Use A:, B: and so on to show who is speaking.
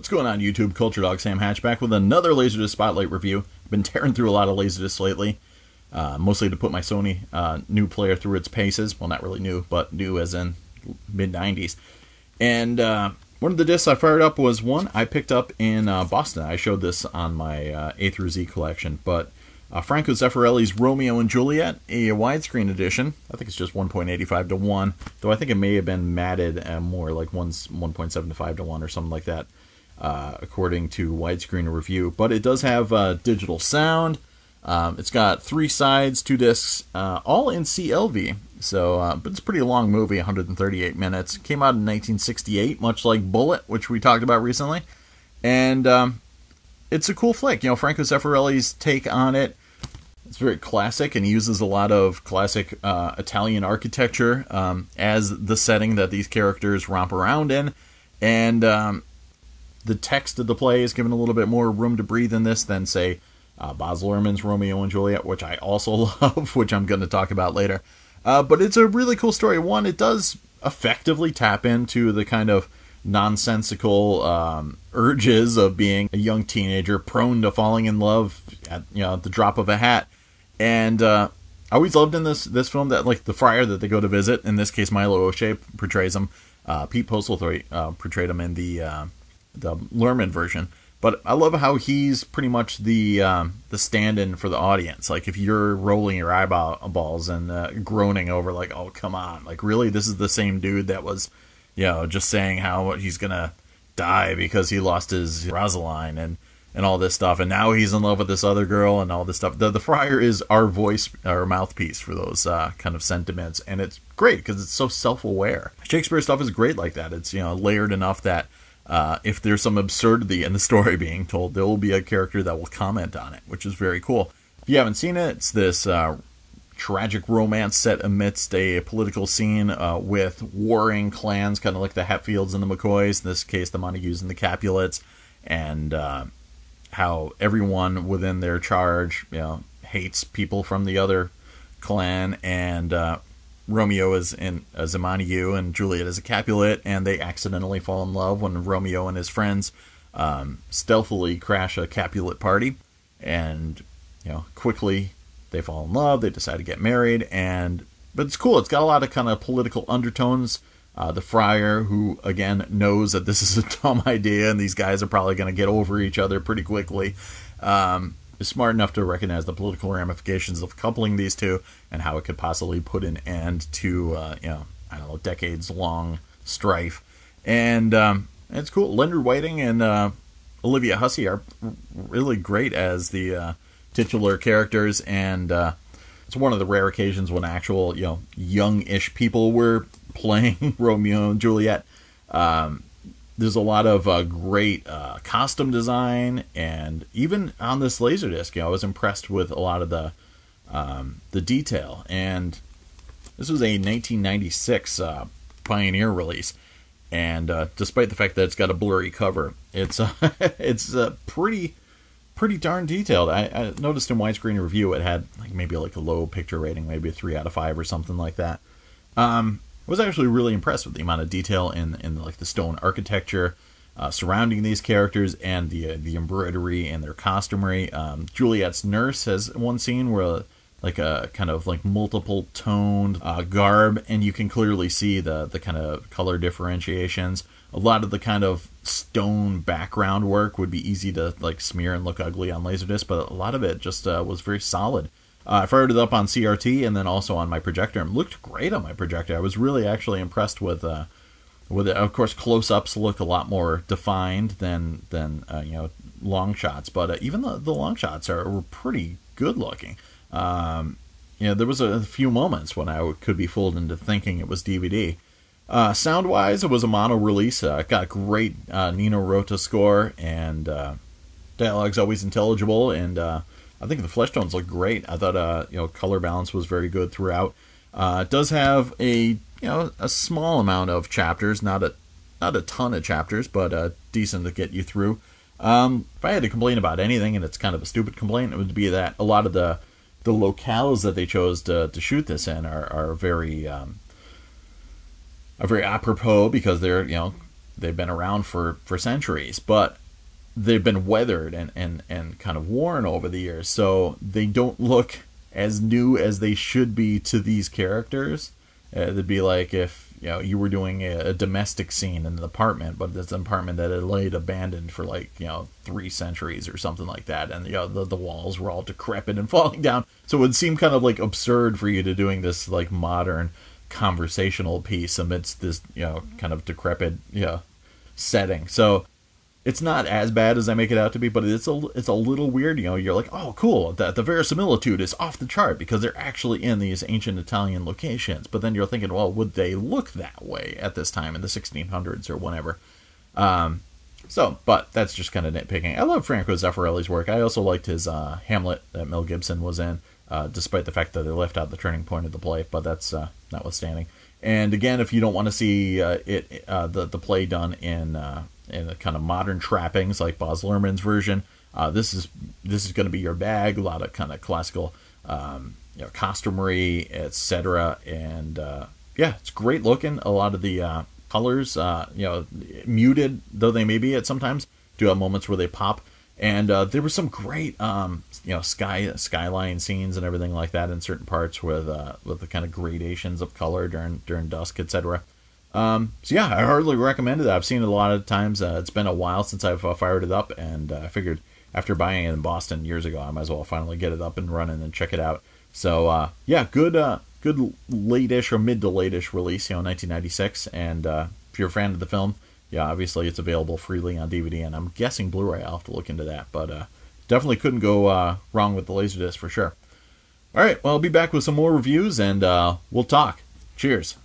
A: What's going on YouTube? Culturedog Sam Hatch back with another Laserdisc Spotlight review. I've Been tearing through a lot of Laserdiscs lately, uh, mostly to put my Sony uh, new player through its paces. Well, not really new, but new as in mid 90s. And uh, one of the discs I fired up was one I picked up in uh, Boston. I showed this on my uh, A through Z collection, but uh, Franco Zeffirelli's Romeo and Juliet, a widescreen edition. I think it's just 1.85 to 1, though I think it may have been matted more like 1.75 to 1 or something like that uh, according to Widescreen Review. But it does have uh, digital sound. Um, it's got three sides, two discs, uh, all in CLV. So, uh, but it's a pretty long movie, 138 minutes. Came out in 1968, much like Bullitt, which we talked about recently. And um, it's a cool flick. You know, Franco Zeffirelli's take on it. It's very classic and he uses a lot of classic uh, Italian architecture um, as the setting that these characters romp around in. And um, the text of the play is given a little bit more room to breathe in this than, say, uh, Baz Luhrmann's Romeo and Juliet, which I also love, which I'm going to talk about later. Uh, but it's a really cool story. One, it does effectively tap into the kind of nonsensical um, urges of being a young teenager prone to falling in love at you know the drop of a hat. And uh, I always loved in this this film that like the friar that they go to visit. In this case, Milo O'Shea portrays him. Uh, Pete Postlethwaite uh, portrayed him in the uh, the Luhrmann version. But I love how he's pretty much the um, the stand-in for the audience. Like if you're rolling your eyeballs and uh, groaning over, like, "Oh, come on! Like really, this is the same dude that was, you know, just saying how he's gonna die because he lost his Rosaline and and all this stuff, and now he's in love with this other girl and all this stuff. The the friar is our voice, our mouthpiece for those uh, kind of sentiments, and it's great because it's so self-aware. Shakespeare stuff is great like that. It's you know layered enough that uh, if there's some absurdity in the story being told, there will be a character that will comment on it, which is very cool. If you haven't seen it, it's this uh, tragic romance set amidst a political scene uh, with warring clans, kind of like the Hatfields and the McCoys, in this case, the Montagues and the Capulets, and uh, how everyone within their charge you know, hates people from the other clan and uh, Romeo is in a Montague and Juliet is a Capulet, and they accidentally fall in love when Romeo and his friends um, stealthily crash a Capulet party, and you know quickly they fall in love. They decide to get married, and but it's cool. It's got a lot of kind of political undertones. Uh, the friar, who again knows that this is a dumb idea and these guys are probably going to get over each other pretty quickly, um, is smart enough to recognize the political ramifications of coupling these two and how it could possibly put an end to, uh, you know, I don't know, decades long strife. And um, it's cool. Leonard Whiting and uh, Olivia Hussey are really great as the uh, titular characters, and uh, it's one of the rare occasions when actual, you know, young-ish people were playing Romeo and Juliet. Um, there's a lot of uh, great uh, costume design, and even on this laserdisc, you know, I was impressed with a lot of the um, the detail. And this was a 1996 uh, Pioneer release, and uh, despite the fact that it's got a blurry cover, it's it's pretty pretty darn detailed. I, I, noticed in widescreen review it had like maybe like a low picture rating, maybe a three out of five or something like that. Um, was actually really impressed with the amount of detail in in like the stone architecture uh, surrounding these characters and the uh, the embroidery and their costumery. Um, Juliet's nurse has one scene where like a kind of like multiple toned uh, garb, and you can clearly see the the kind of color differentiations. A lot of the kind of stone background work would be easy to like smear and look ugly on Laserdisc, but a lot of it just uh, was very solid. Uh, I fired it up on CRT and then also on my projector. It looked great on my projector. I was really actually impressed with uh, with it. Of course, close-ups look a lot more defined than than uh, you know long shots, but uh, even the, the long shots are were pretty good looking. Um, you know, there was a few moments when I could be fooled into thinking it was DVD. Uh, sound wise, it was a mono release. Uh, it got great Nino Rota score, and dialogue's always intelligible, and I think the flesh tones look great. I thought uh, you know color balance was very good throughout. Uh, it does have a you know a small amount of chapters, not a not a ton of chapters, but uh, decent to get you through. Um, if I had to complain about anything, and it's kind of a stupid complaint, it would be that a lot of the the locales that they chose to, to shoot this in are, are very um, are very apropos because they're you know they've been around for for centuries, but they've been weathered and and and kind of worn over the years, so they don't look as new as they should be to these characters. Uh, it'd be like if you know you were doing a, a, domestic scene in an apartment, but it's an apartment that had laid abandoned for like you know three centuries or something like that, and you know the, the walls were all decrepit and falling down. So it would seem kind of like absurd for you to doing this like modern conversational piece amidst this you know kind of decrepit you know, setting. So it's not as bad as I make it out to be, but it's a it's a little weird. You know, you're like, oh, cool. That the verisimilitude is off the chart because they're actually in these ancient Italian locations. But then you're thinking, well, would they look that way at this time in the 1600s or whatever? Um, so, but that's just kind of nitpicking. I love Franco Zeffirelli's work. I also liked his uh, Hamlet that Mel Gibson was in, uh, despite the fact that they left out the turning point of the play. But that's uh, notwithstanding. And again, if you don't want to see uh, it, uh, the the play done in uh, in a kind of modern trappings like Baz Luhrmann's version. Uh, this is this is going to be your bag. A lot of kind of classical, um, you know, costumery, etc. And uh, yeah, it's great looking. A lot of the uh, colors, uh, you know, muted though they may be at sometimes, do have moments where they pop. And uh, there were some great, um, you know, sky skyline scenes and everything like that in certain parts with uh, with the kind of gradations of color during during dusk, etc. Um, so yeah, I hardly recommend it. I've seen it a lot of times. Uh, it's been a while since I've uh, fired it up, and uh, I figured after buying it in Boston years ago, I might as well finally get it up and running and check it out. So uh, yeah, good, uh, good late-ish or mid to late-ish release, you know, 1996. And if you're a fan of the film, yeah, obviously it's available freely on DVD, and I'm guessing Blu-ray. I'll have to look into that, but definitely couldn't go wrong with the Laserdisc for sure. All right, well, I'll be back with some more reviews, and we'll talk. Cheers.